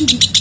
Mm-hmm.